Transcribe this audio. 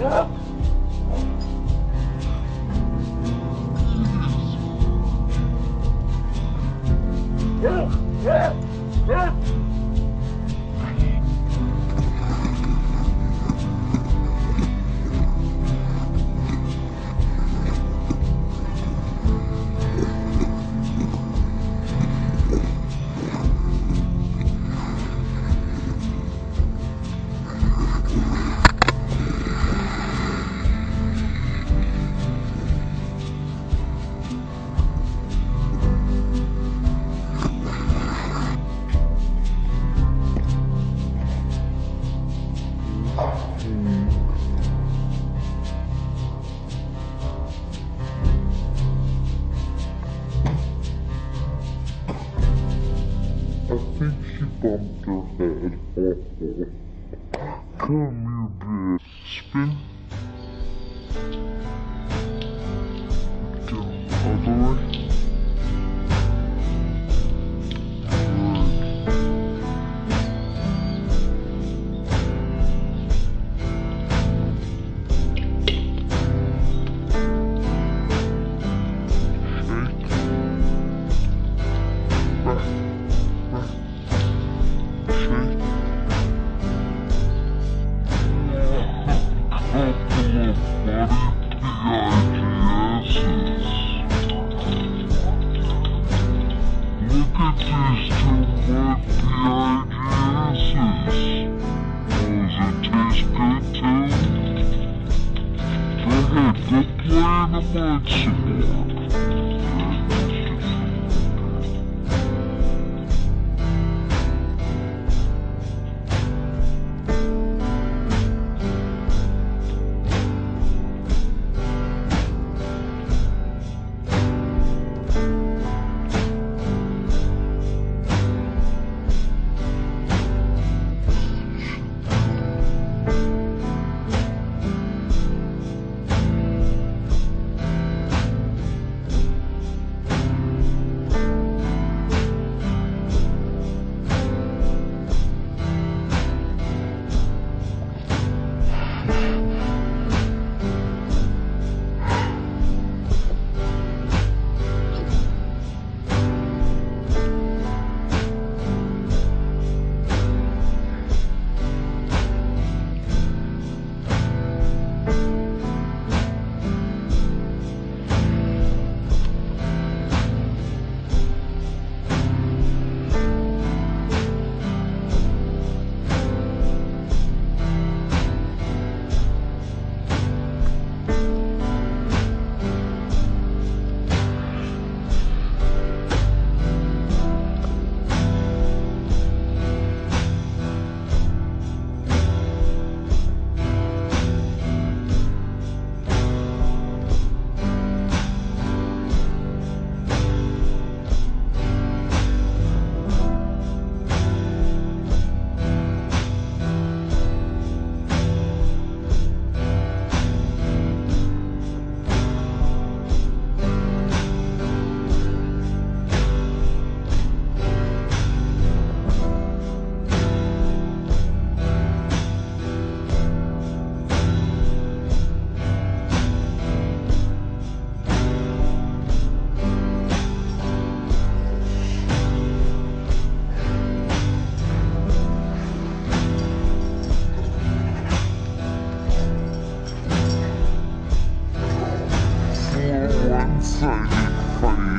Yeah. think she bumped her head. Come here, bitch. Spin. Go all the way. One-sided fight